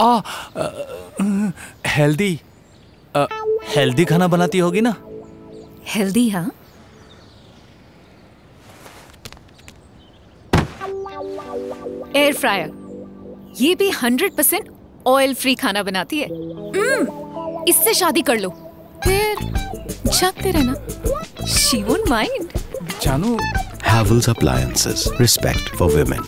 आ healthy. Healthy खाना बनाती होगी ना? हेल्दी हाँ। Air fryer. ये भी हंड्रेड परसेंट ऑयल फ्री खाना बनाती है। इससे शादी कर लो। फिर जागते रहना। शी वोंट माइंड जानू Havells appliances respect for women